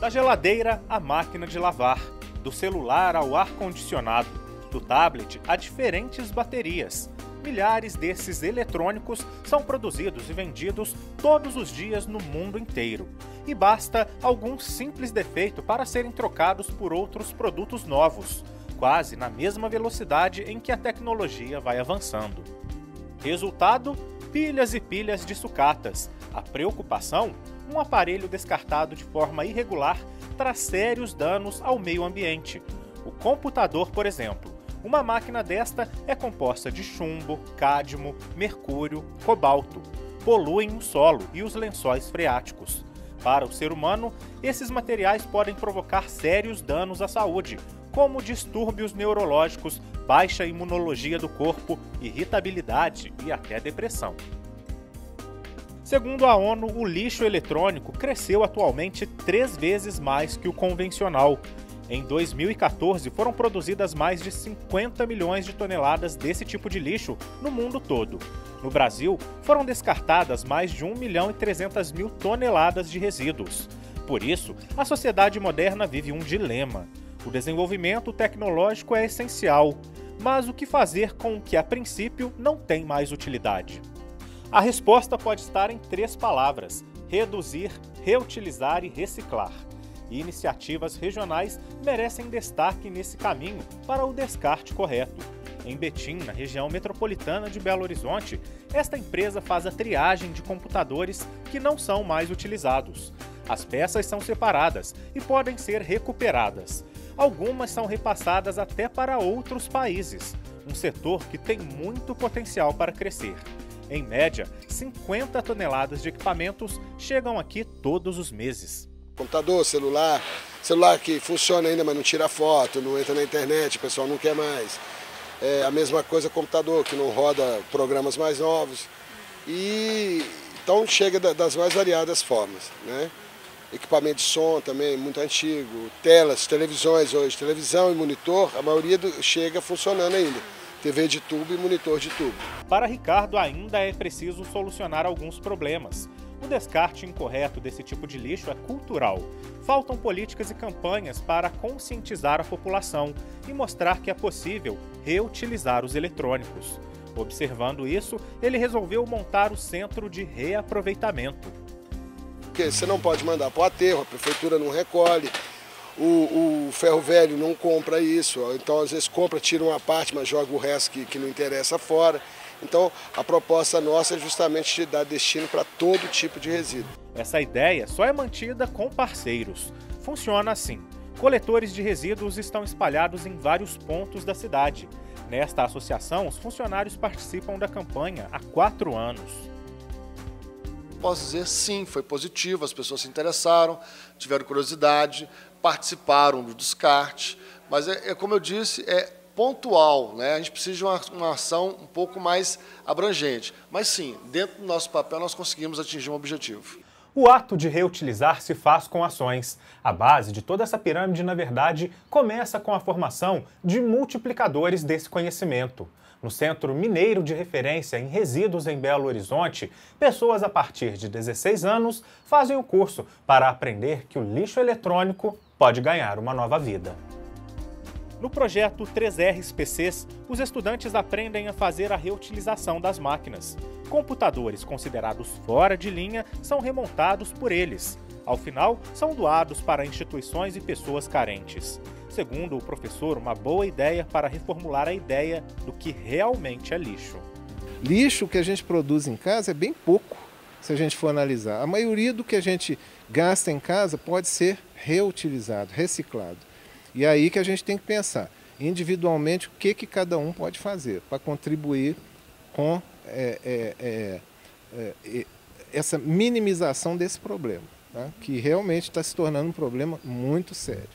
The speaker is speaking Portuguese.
Da geladeira à máquina de lavar, do celular ao ar-condicionado, do tablet a diferentes baterias. Milhares desses eletrônicos são produzidos e vendidos todos os dias no mundo inteiro. E basta algum simples defeito para serem trocados por outros produtos novos, quase na mesma velocidade em que a tecnologia vai avançando. Resultado: pilhas e pilhas de sucatas. A preocupação? Um aparelho descartado de forma irregular traz sérios danos ao meio ambiente. O computador, por exemplo. Uma máquina desta é composta de chumbo, cádmio, mercúrio, cobalto. Poluem o solo e os lençóis freáticos. Para o ser humano, esses materiais podem provocar sérios danos à saúde, como distúrbios neurológicos, baixa imunologia do corpo, irritabilidade e até depressão. Segundo a ONU, o lixo eletrônico cresceu atualmente três vezes mais que o convencional. Em 2014, foram produzidas mais de 50 milhões de toneladas desse tipo de lixo no mundo todo. No Brasil, foram descartadas mais de 1 milhão e 300 mil toneladas de resíduos. Por isso, a sociedade moderna vive um dilema. O desenvolvimento tecnológico é essencial, mas o que fazer com o que a princípio não tem mais utilidade? A resposta pode estar em três palavras: reduzir, reutilizar e reciclar. E iniciativas regionais merecem destaque nesse caminho para o descarte correto. Em Betim, na região metropolitana de Belo Horizonte, esta empresa faz a triagem de computadores que não são mais utilizados. As peças são separadas e podem ser recuperadas. Algumas são repassadas até para outros países, um setor que tem muito potencial para crescer. Em média, 50 toneladas de equipamentos chegam aqui todos os meses. Computador, celular, celular que funciona ainda, mas não tira foto, não entra na internet, o pessoal não quer mais. É a mesma coisa computador, que não roda programas mais novos. E então chega das mais variadas formas. Né? Equipamento de som também, muito antigo, telas, televisões hoje, televisão e monitor, a maioria do, chega funcionando ainda. TV de tubo e monitor de tubo. Para Ricardo, ainda é preciso solucionar alguns problemas. O descarte incorreto desse tipo de lixo é cultural. Faltam políticas e campanhas para conscientizar a população e mostrar que é possível reutilizar os eletrônicos. Observando isso, ele resolveu montar o centro de reaproveitamento. Porque você não pode mandar para o aterro, a prefeitura não recolhe, o, o, ferro velho não compra isso, então às vezes compra, tira uma parte, mas joga o resto que, que não interessa fora. Então a proposta nossa é justamente dar destino para todo tipo de resíduo. Essa ideia só é mantida com parceiros. Funciona assim. Coletores de resíduos estão espalhados em vários pontos da cidade. Nesta associação, os funcionários participam da campanha há quatro anos. Posso dizer sim, foi positivo, as pessoas se interessaram, tiveram curiosidade, participaram do descarte, mas é, é como eu disse, é pontual, né? a gente precisa de uma, uma, ação um pouco mais abrangente. Mas sim, dentro do nosso papel nós conseguimos atingir um objetivo. O ato de reutilizar se faz com ações. A base de toda essa pirâmide, na verdade, começa com a formação de multiplicadores desse conhecimento. No Centro Mineiro de Referência em Resíduos em Belo Horizonte, pessoas a partir de 16 anos fazem o curso para aprender que o lixo eletrônico pode ganhar uma nova vida. No projeto 3Rs PCs, os estudantes aprendem a fazer a reutilização das máquinas. Computadores considerados fora de linha são remontados por eles. Ao final, são doados para instituições e pessoas carentes. Segundo o professor, uma boa ideia para reformular a ideia do que realmente é lixo. Lixo que a gente produz em casa é bem pouco, se a gente for analisar. A maioria do que a gente gasta em casa pode ser reutilizado, reciclado. E é aí que a gente tem que pensar individualmente o que, que cada um pode fazer para contribuir com é, é, é, essa minimização desse problema, tá? que realmente está se tornando um problema muito sério.